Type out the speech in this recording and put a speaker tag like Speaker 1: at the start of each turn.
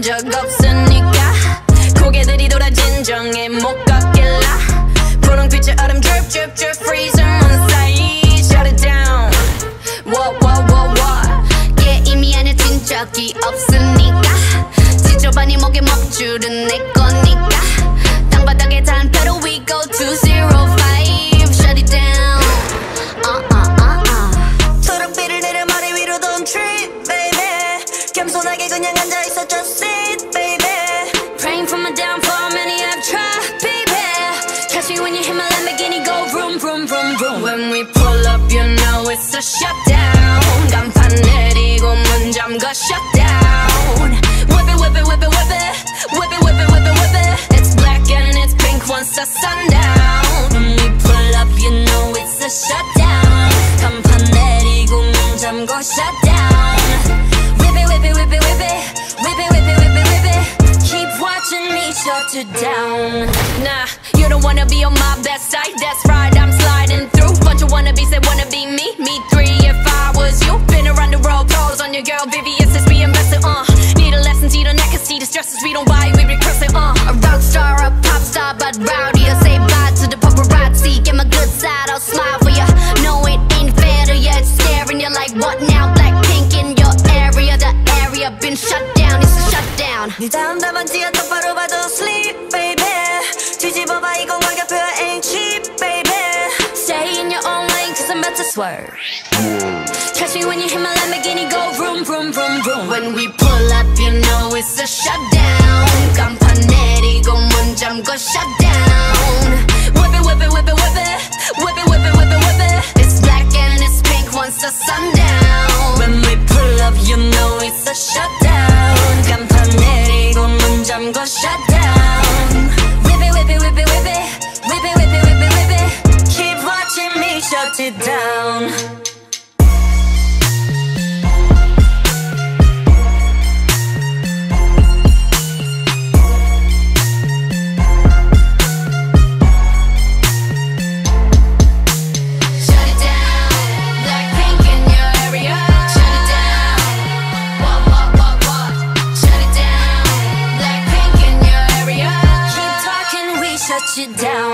Speaker 1: 본 적 없으니까 고개들이 돌아 진정해 못 걷길라 분홍빛의 얼음 drip drip drip freezer on side shut it down what what what what
Speaker 2: yeah 이미 안에 든 적이 없으니까 지저분이 목에 먹줄은 내 거니까 땅바닥에 단 pedal we go to zero 그냥 앉아있어 just sit baby
Speaker 1: Praying for my downfall, many have tried, baby. Catch me when you hit my Lamborghini, go vroom, vroom, vroom, vroom. When we pull up, you know it's a shutdown. to down. Nah, you don't wanna be on my best side. That's right, I'm sliding through. Bunch of wannabes say wanna be me. Me three if I was you. Been around the world, calls on your girl VVS's be invested, uh. Need a lesson, see the neck see the stresses We don't buy, we be it, uh. A rock star, a pop star, but rowdy. I say bye to the paparazzi. Get my good side, I'll smile for ya. No, it ain't fair to ya. It's scaring ya like what now? Blackpink in your area. The area been shut down, it's a shutdown.
Speaker 2: 네 다음 답안지가 똑바로 봐도 sleep.
Speaker 1: swerve. Catch me when you hit my Lamborghini, go vroom, vroom, vroom, vroom. When we pull up, you know it's a shutdown. 간판 내리고 문 잠궈 shutdown. let you down.